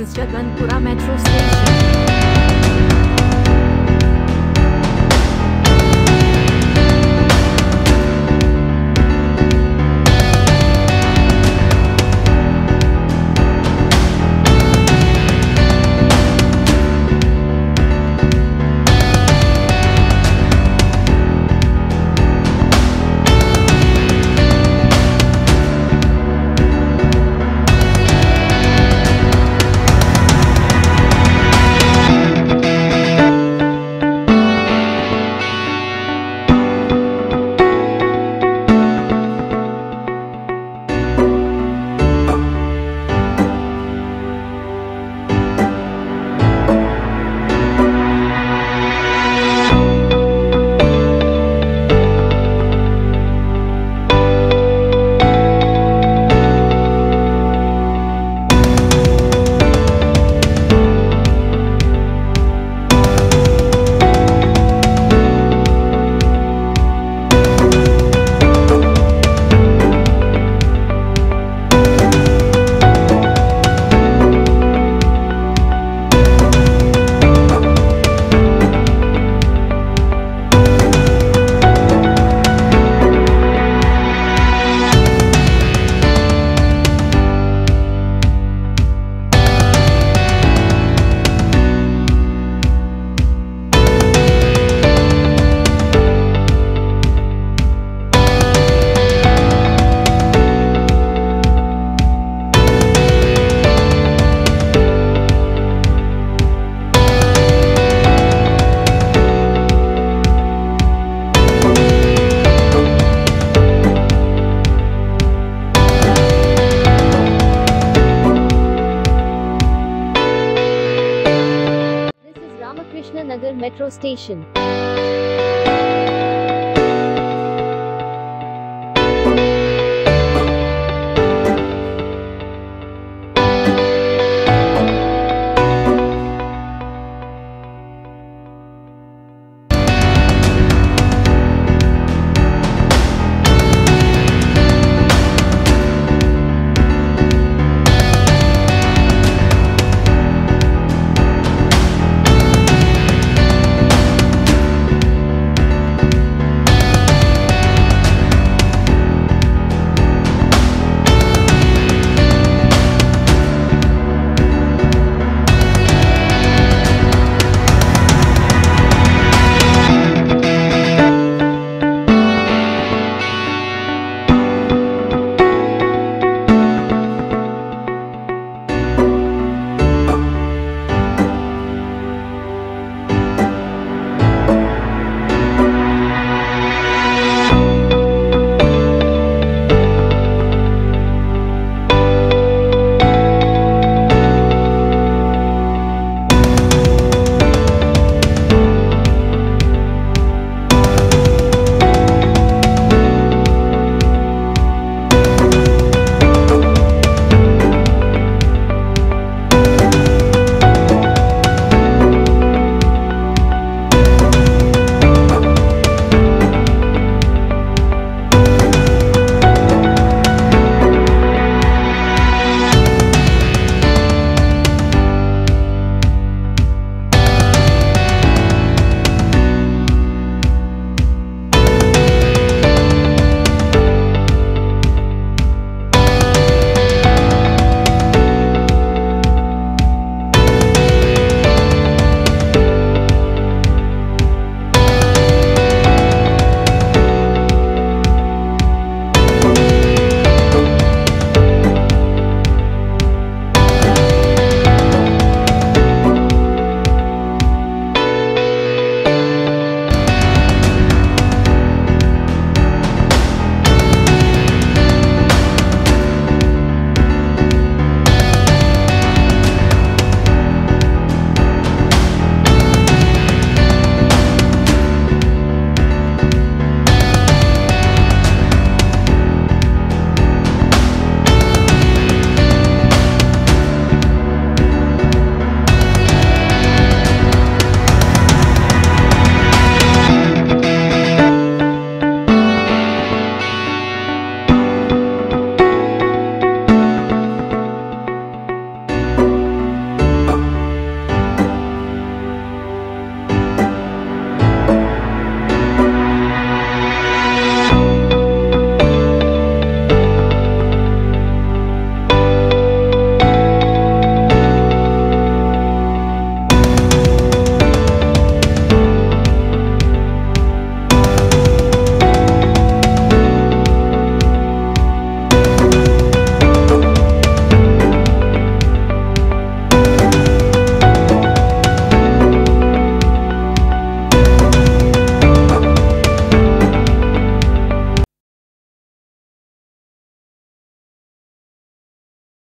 is Jadvanpura metro station. Nagar metro station.